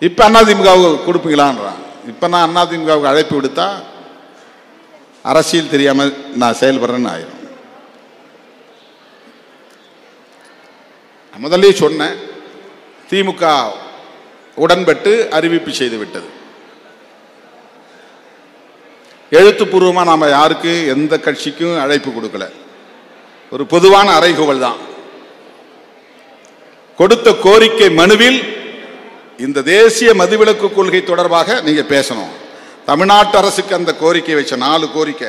இப்ப அதிமுகவுக்கு கொடுப்பீங்களான்றான். இப்போ நான் அதிமுகவுக்கு அழைப்பு விடுத்தா அரசியல் தெரியாமல் நான் செயல்படுறேன்னு ஆயிரும். முதல்ல முதல்லயே சொன்னேன் திமுக உடன்பட்டு அறிவிப்பு செய்து விட்டது. எழுத்துப்பூர்வமாக நாம் யாருக்கு எந்த கட்சிக்கும் அழைப்பு கொடுக்கல. ஒரு பொதுவான அறைகூவல் தான். கொடுத்த கோரிக்கை மனுவில் இந்த தேசிய மதுவிலக்கு கொள்கை தொடர்பாக நீங்க பேசணும். தமிழ்நாட்டு அரசுக்கு அந்த கோரிக்கை வச்ச நாலு கோரிக்கை.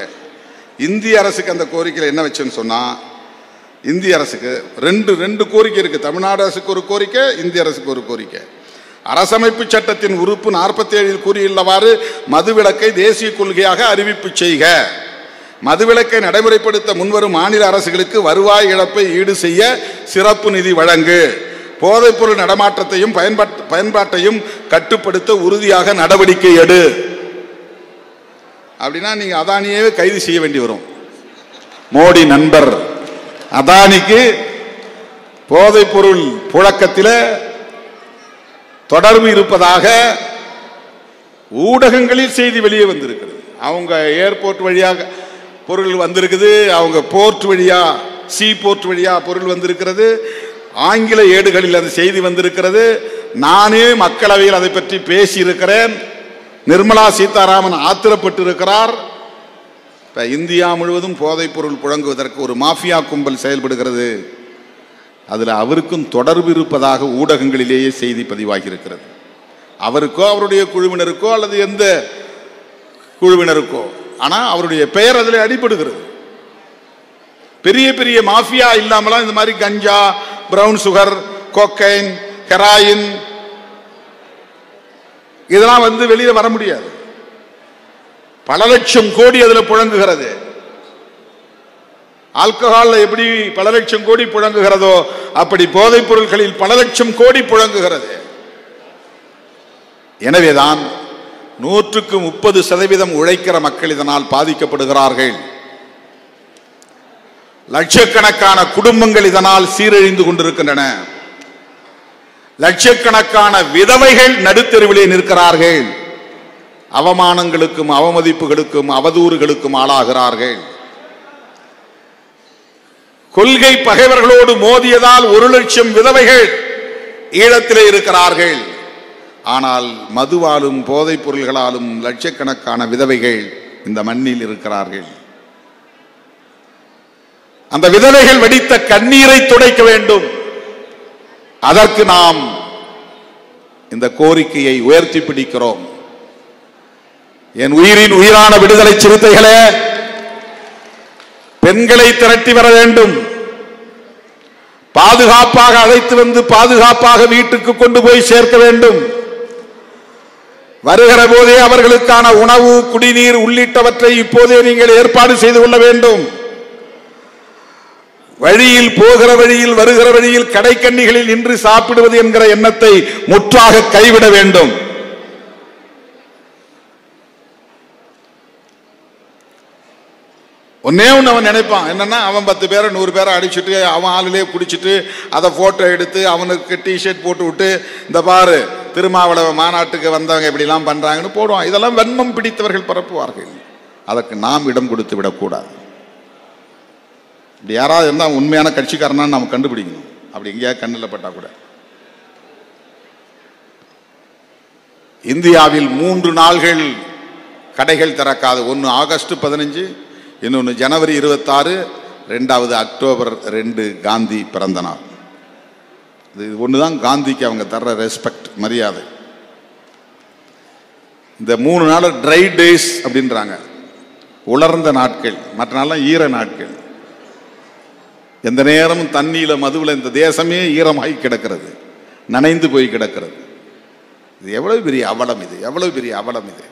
இந்திய அரசுக்கு அந்த கோரிக்கையில் என்ன வச்சேன்னு சொன்னா இந்திய அரசுக்கு ரெண்டு ரெண்டு கோரிக்கை இருக்கு. தமிழ்நாடு அரசுக்கு ஒரு கோரிக்கை இந்திய அரசுக்கு ஒரு கோரிக்கை. அரசமைப்பு சட்டத்தின் உறுப்பு நாற்பத்தி ஏழில் கூறியுள்ளவாறு மதுவிலக்கை தேசிய கொள்கையாக அறிவிப்பு செய்க. மதுவிலக்கை நடைமுறைப்படுத்த முன்வரும் மாநில அரசுகளுக்கு வருவாய் இழப்பை ஈடு செய்ய சிறப்பு நிதி வழங்கு. போதைப்பொருள் நடமாட்டத்தையும் பயன்பாட் பயன்பாட்டையும் கட்டுப்படுத்த உறுதியாக நடவடிக்கை எடு. அப்படின்னா நீங்க அதானியே கைது செய்ய வேண்டி வரும். மோடி நண்பர். அதானிக்கு போதைப்பொருள் புழக்கத்தில் தொடர்பு இருப்பதாக ஊடகங்களில் செய்தி வெளியே வந்திருக்கிறது. அவங்க ஏர்போர்ட் வழியாக பொருள் வந்திருக்குது அவங்க போர்ட் வழியா சி போர்ட் வழியா பொருள் வந்திருக்கிறது. ஆங்கில ஏடுகளில் அந்த செய்தி வந்திருக்கிறது. நானே மக்களவையில் அதை பற்றி பேசியிருக்கிறேன். நிர்மலா சீதாராமன் ஆத்திரப்பட்டு இருக்கிறார் இந்தியா முழுவதும் போதைப் பொருள் புழங்குவதற்கு ஒரு மாஃபியா கும்பல் செயல்படுகிறது. அதில் அவருக்கும் தொடர்பு இருப்பதாக ஊடகங்களிலேயே செய்தி பதிவாகியிருக்கிறது. அவருக்கோ அவருடைய குழுவினருக்கோ அல்லது எந்த குழுவினருக்கோ ஆனால் அவருடைய பெயர் அதில் அடிபடுகிறது. பெரிய பெரிய மாஃபியா இல்லாமலாம் இந்த மாதிரி கஞ்சா பிரவுன் சுகர் கோக்கைன் ஹெராயின் இதெல்லாம் வந்து வெளியில வர முடியாது. பல லட்சம் கோடி அதுல புழங்குகிறது. ஆல்கஹால்ல எப்படி பல லட்சம் கோடி புழங்குகிறதோ அப்படி போதைப் பொருட்களில் பல லட்சம் கோடி புழங்குகிறது. எனவேதான் நூற்றுக்கு முப்பது சதவீதம் உழைக்கிற மக்கள் இதனால் பாதிக்கப்படுகிறார்கள். லட்சக்கணக்கான குடும்பங்கள் இதனால் சீரழிந்து கொண்டிருக்கின்றன. லட்சக்கணக்கான விதவைகள் நடுத்தெருவிலே நிற்கிறார்கள். அவமானங்களுக்கும் அவமதிப்புகளுக்கும் அவதூறுகளுக்கும் ஆளாகிறார்கள். கொள்கை பகைவர்களோடு மோதியதால் ஒரு லட்சம் விதவைகள் ஈழத்திலே இருக்கிறார்கள். ஆனால் மதுவாலும் போதைப் பொருள்களாலும் லட்சக்கணக்கான விதவைகள் இந்த மண்ணில் இருக்கிறார்கள். அந்த விதவைகள் வெடித்த கண்ணீரை துடைக்க வேண்டும். அதற்கு நாம் இந்த கோரிக்கையை உயர்த்தி பிடிக்கிறோம். என் உயிரின் உயிரான விடுதலை சிறுத்தைகளே பெண்களை திரட்டி வர வேண்டும். பாதுகாப்பாக அழைத்து வந்து பாதுகாப்பாக வீட்டுக்கு கொண்டு போய் சேர்க்க வேண்டும். வருகிற போதே அவர்களுக்கான உணவு குடிநீர் உள்ளிட்டவற்றை இப்போதே நீங்கள் ஏற்பாடு செய்து கொள்ள வேண்டும். வழியில் போகிற வழியில் வருகிற வழியில் கடைக்கண்ணிகளில் நின்று சாப்பிடுவது என்கிற எண்ணத்தை முற்றாக கைவிட வேண்டும். ஒன்னே ஒன்று அவன் நினைப்பான். என்னன்னா அவன் பத்து பேரை நூறு பேரை அடிச்சுட்டு அவன் ஆளுலே பிடிச்சிட்டு அதை போட்டோ எடுத்து அவனுக்கு டிஷர்ட் போட்டு விட்டு இந்த பாரு திருமாவளவ மாநாட்டுக்கு வந்தவங்க இப்படிலாம் பண்றாங்கன்னு போடுவான். இதெல்லாம் வன்மம் பிடித்தவர்கள் பரப்புவார்கள். அதற்கு நாம் இடம் கொடுத்து விடக்கூடாது. இப்படி யாராவது இருந்தால் உண்மையான கட்சிக்காரனான்னு நம்ம கண்டுபிடிக்கணும். அப்படி எங்கேயாவது கண்ணில் பட்டால் கூட. இந்தியாவில் மூன்று நாள்கள் கடைகள் திறக்காது. ஒன்று ஆகஸ்ட் பதினஞ்சு இன்னொன்று ஜனவரி இருபத்தாறு ரெண்டாவது அக்டோபர் ரெண்டு காந்தி பிறந்த நாள். இது ஒன்று தான் காந்திக்கு அவங்க தர்ற ரெஸ்பெக்ட் மரியாதை. இந்த மூணு நாள் ட்ரை டேஸ் அப்படின்றாங்க. உலர்ந்த நாட்கள் மற்ற நாள்லாம் ஈர நாட்கள். எந்த நேரமும் தண்ணியில மதுவில் இந்த தேசமே ஈரமாகி கிடக்கிறது. நனைந்து போய் கிடக்கிறது. இது எவ்வளவு பெரிய அவலம் இது எவ்வளவு பெரிய அவலம் இது.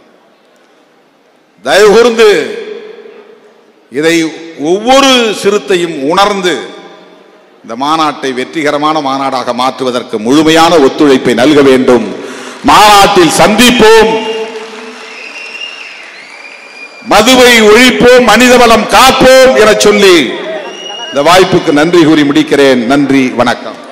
தயவு கூர்ந்து இதை ஒவ்வொரு சிறுத்தையும் உணர்ந்து இந்த மாநாட்டை வெற்றிகரமான மாநாடாக மாற்றுவதற்கு முழுமையான ஒத்துழைப்பை நல்க வேண்டும். மாநாட்டில் சந்திப்போம். மதுவை ஒழிப்போம் மனிதவளம் காப்போம் என சொல்லி இந்த வாய்ப்புக்கு நன்றி கூறி முடிக்கிறேன். நன்றி வணக்கம்.